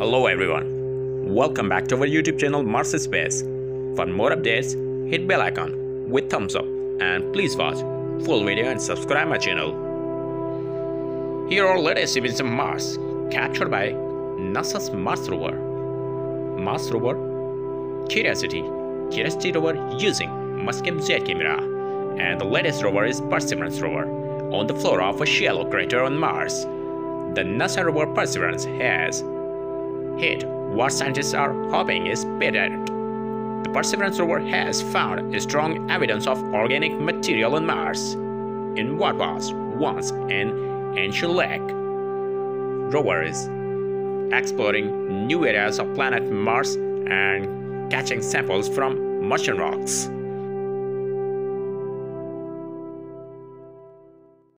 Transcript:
Hello everyone. Welcome back to our YouTube channel Mars Space. For more updates, hit bell icon with thumbs up and please watch full video and subscribe my channel. Here are latest images of Mars captured by NASA's Mars rover. Mars rover Curiosity. Curiosity rover using Mastcam Z camera and the latest rover is Perseverance rover on the floor of a shallow crater on Mars. The NASA rover Perseverance has hit what scientists are hoping is better. The Perseverance rover has found strong evidence of organic material on Mars in what was once an ancient lake. Rover is exploring new areas of planet Mars and catching samples from Martian rocks.